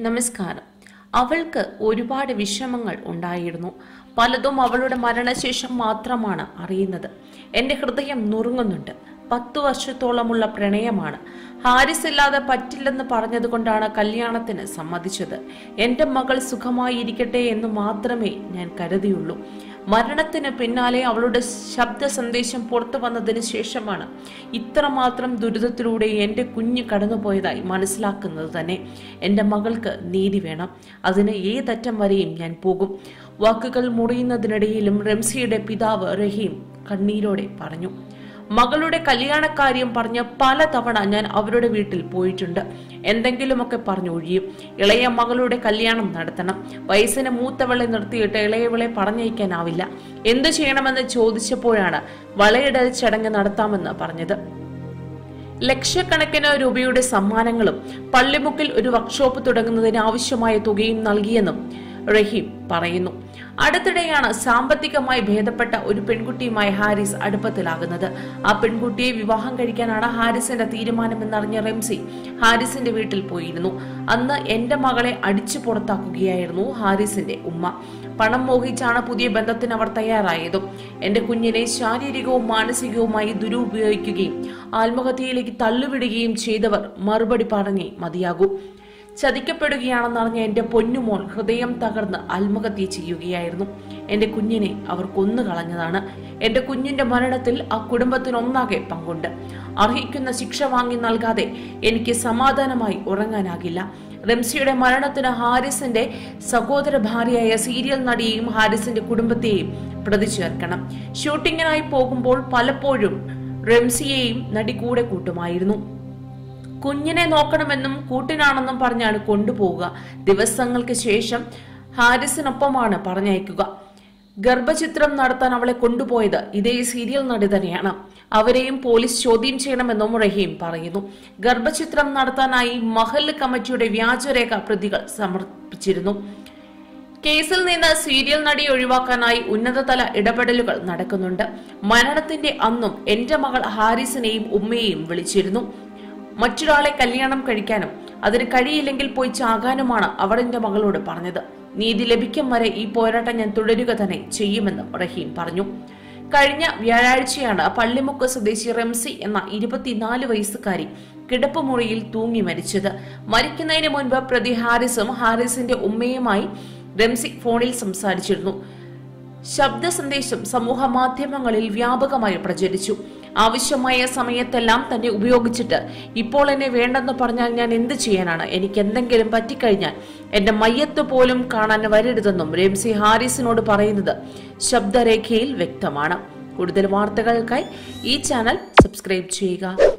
നമസ്കാരം. അവൾക്ക് ഒരുപാട് വിഷമങ്ങൾ ഉണ്ടായിരുന്നു. പലതും അവളുടെ മരണശേഷം മാത്രമാണ് അറിയുന്നത്. എന്റെ ഹൃദയം നുറുങ്ങുന്നുണ്ട്. പത്തു വർഷത്തോളമുള്ള പ്രണയമാണ്. ഹാരിസ് ഇല്ലാതെ പറ്റില്ലെന്ന് പറഞ്ഞതുകൊണ്ടാണ് കല്യാണത്തിന് സമ്മതിച്ചത്. എന്റെ മകൾ സുഖമായിരിക്കട്ടെ എന്ന് മാത്രമേ ഞാൻ കരുതിയുള്ളൂ. മരണത്തിന് പിന്നാലെ അവളുടെ ശബ്ദ സന്ദേശം പുറത്തു വന്നതിന് ശേഷമാണ് ഇത്രമാത്രം ദുരിതത്തിലൂടെ എന്റെ കുഞ്ഞ് കടന്നുപോയതായി മനസ്സിലാക്കുന്നത് തന്നെ. എന്റെ മകൾക്ക് നീതി വേണം. അതിന് ഏതറ്റം വരെയും ഞാൻ പോകും. വാക്കുകൾ മുറിയുന്നതിനിടയിലും റംസിയുടെ പിതാവ് റഹീം കണ്ണീരോടെ പറഞ്ഞു. മകളുടെ കല്യാണക്കാര്യം പറഞ്ഞ് പലതവണ ഞാൻ അവരുടെ വീട്ടിൽ പോയിട്ടുണ്ട്. എന്തെങ്കിലുമൊക്കെ പറഞ്ഞു ഒഴിയും. ഇളയ മകളുടെ കല്യാണം നടത്തണം. വയസ്സിന് മൂത്തവളെ നിർത്തിയിട്ട് ഇളയവളെ പറഞ്ഞയക്കാനാവില്ല. എന്തു ചെയ്യണമെന്ന് ചോദിച്ചപ്പോഴാണ് വളയിടൽ ചടങ്ങ് നടത്താമെന്ന് പറഞ്ഞത്. ലക്ഷക്കണക്കിന് രൂപയുടെ സമ്മാനങ്ങളും പള്ളിമുക്കിൽ ഒരു വർക്ക്ഷോപ്പ് തുടങ്ങുന്നതിന് ആവശ്യമായ തുകയും നൽകിയെന്നും റഹീം പറയുന്നു. അടുത്തിടെയാണ് സാമ്പത്തികമായി ഭേദപ്പെട്ട ഒരു പെൺകുട്ടിയുമായി ഹാരിസ് അടുപ്പത്തിലാകുന്നത്. ആ പെൺകുട്ടിയെ വിവാഹം കഴിക്കാനാണ് ഹാരിസിന്റെ തീരുമാനമെന്നറിഞ്ഞ റെംസി ഹാരിസിന്റെ വീട്ടിൽ പോയിരുന്നു. അന്ന് എന്റെ മകളെ അടിച്ചു പുറത്താക്കുകയായിരുന്നു ഹാരിസിന്റെ ഉമ്മ. പണം മോഹിച്ചാണ് പുതിയ ബന്ധത്തിന് അവർ തയ്യാറായതും. എന്റെ കുഞ്ഞിനെ ശാരീരികവും മാനസികവുമായി ദുരുപയോഗിക്കുകയും ആത്മഹത്യയിലേക്ക് തള്ളുവിടുകയും ചെയ്തവർ മറുപടി പറഞ്ഞേ മതിയാകൂ. ചതിക്കപ്പെടുകയാണെന്നറിഞ്ഞ എന്റെ പൊന്നുമോൾ ഹൃദയം തകർന്ന് ആത്മഹത്യ ചെയ്യുകയായിരുന്നു. എന്റെ കുഞ്ഞിനെ അവർ കൊന്നു കളഞ്ഞതാണ് എന്റെ കുഞ്ഞിന്റെ മരണത്തിൽ ആ കുടുംബത്തിനൊന്നാകെ പങ്കുണ്ട്. അർഹിക്കുന്ന ശിക്ഷ വാങ്ങി നൽകാതെ എനിക്ക് സമാധാനമായി ഉറങ്ങാനാകില്ല. റംസിയുടെ മരണത്തിന് ഹാരിസിന്റെ സഹോദര ഭാര്യയായ സീരിയൽ നടിയെയും ഹാരിസിന്റെ കുടുംബത്തെയും പ്രതി ചേർക്കണം ഷൂട്ടിങ്ങിനായി പോകുമ്പോൾ പലപ്പോഴും റംസിയെയും നടി കൂടെ കൂട്ടുമായിരുന്നു. കുഞ്ഞിനെ നോക്കണമെന്നും കൂട്ടിനാണെന്നും പറഞ്ഞാണ് കൊണ്ടുപോവുക. ദിവസങ്ങൾക്ക് ശേഷം ഹാരിസിനൊപ്പമാണ് പറഞ്ഞയക്കുക. ഗർഭചിത്രം നടത്താൻ അവളെ കൊണ്ടുപോയത് ഇതേ സീരിയൽ നടി തന്നെയാണ്. അവരെയും പോലീസ് ചോദ്യം ചെയ്യണമെന്നും റഹീം പറയുന്നു. ഗർഭചിത്രം നടത്താനായി മഹൽ കമ്മിറ്റിയുടെ വ്യാജരേഖ പ്രതികൾ സമർപ്പിച്ചിരുന്നു. കേസിൽ നിന്ന് സീരിയൽ നടി ഒഴിവാക്കാനായി ഉന്നതതല ഇടപെടലുകൾ നടക്കുന്നുണ്ട്. മരണത്തിന്റെ അന്നും എന്റെ മകൾ ഹാരിസിനെയും ഉമ്മയെയും വിളിച്ചിരുന്നു. മറ്റൊരാളെ കല്യാണം കഴിക്കാനും അതിന് കഴിയില്ലെങ്കിൽ പോയി ചാകാനുമാണ് അവർ എന്റെ മകളോട് പറഞ്ഞത്. നീതി ലഭിക്കും വരെ ഈ പോരാട്ടം ഞാൻ തുടരുക തന്നെ ചെയ്യുമെന്നും റഹീം പറഞ്ഞു. കഴിഞ്ഞ വ്യാഴാഴ്ചയാണ് പള്ളിമുക്ക് സ്വദേശി റംസി എന്ന ഇരുപത്തിനാല് വയസ്സുകാരി കിടപ്പുമുറിയിൽ തൂങ്ങി മരിച്ചത്. മരിക്കുന്നതിന് മുൻപ് പ്രതി ഹാരിസും ഹാരിസിന്റെ ഉമ്മയുമായി റംസി ഫോണിൽ സംസാരിച്ചിരുന്നു. ശബ്ദ സന്ദേശം സമൂഹ മാധ്യമങ്ങളിൽ വ്യാപകമായി പ്രചരിച്ചു. ആവശ്യമായ സമയത്തെല്ലാം തന്നെ ഉപയോഗിച്ചിട്ട് ഇപ്പോൾ എന്നെ വേണ്ടെന്ന് പറഞ്ഞാൽ ഞാൻ എന്ത് ചെയ്യാനാണ്? എനിക്ക് എന്തെങ്കിലും പറ്റിക്കഴിഞ്ഞാൽ എന്റെ മയ്യത്ത് പോലും കാണാൻ വരരുതെന്നും രംസി ഹാരിസിനോട് പറയുന്നത് ശബ്ദരേഖയിൽ വ്യക്തമാണ്. കൂടുതൽ വാർത്തകൾക്കായി ഈ ചാനൽ സബ്സ്ക്രൈബ് ചെയ്യുക.